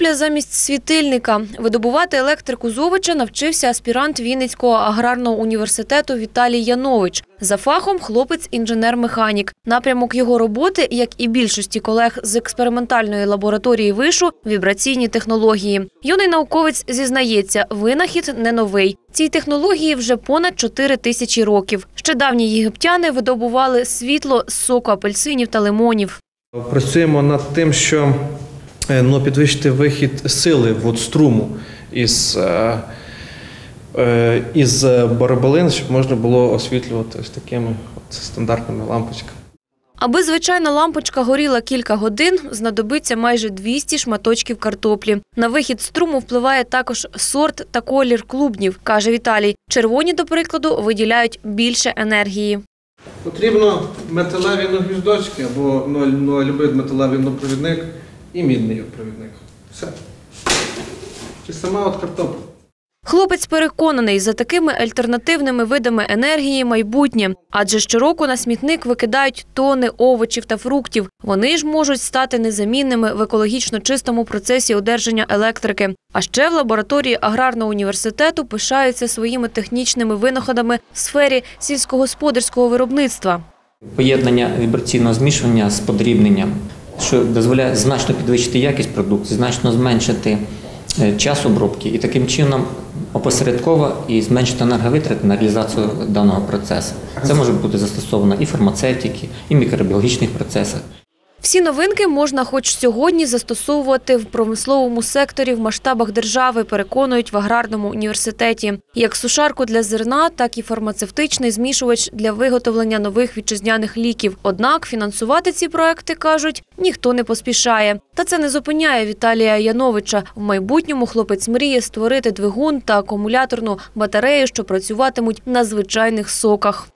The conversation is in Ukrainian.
Картопля замість світильника. Видобувати електрику з овоча навчився аспірант Вінницького аграрного університету Віталій Янович. За фахом хлопець інженер-механік. Напрямок його роботи, як і більшості колег з експериментальної лабораторії вишу, вібраційні технології. Юний науковець зізнається, винахід не новий. Цій технології вже понад 4 тисячі років. Ще давні єгиптяни видобували світло з соку апельсинів та лимонів. Працюємо над тим, що ну, підвищити вихід сили от, струму із, е, е, із барабалин, щоб можна було освітлювати ось такими от стандартними лампочками. Аби звичайна лампочка горіла кілька годин, знадобиться майже 200 шматочків картоплі. На вихід струму впливає також сорт та колір клубнів, каже Віталій. Червоні, до прикладу, виділяють більше енергії. Потрібно металеві гвіздочки або ну, любий металевий провідник і мідний провідник. Все. Чи сама от картопля. Хлопець переконаний, за такими альтернативними видами енергії майбутнє, адже щороку на смітник викидають тони овочів та фруктів. Вони ж можуть стати незамінними в екологічно чистому процесі одержання електрики. А ще в лабораторії аграрного університету пишаються своїми технічними винаходами в сфері сільськогосподарського виробництва. Поєднання вібраційного змішування з подрібненням, що дозволяє значно підвищити якість продукції, значно зменшити е, час обробки і таким чином опосередково і зменшити енерговитрати на реалізацію даного процесу. Це може бути застосовано і в фармацевтики, і в мікробіологічних процесах. Всі новинки можна хоч сьогодні застосовувати в промисловому секторі в масштабах держави, переконують в аграрному університеті. Як сушарку для зерна, так і фармацевтичний змішувач для виготовлення нових вітчизняних ліків. Однак фінансувати ці проекти, кажуть, ніхто не поспішає. Та це не зупиняє Віталія Яновича. В майбутньому хлопець мріє створити двигун та акумуляторну батарею, що працюватимуть на звичайних соках.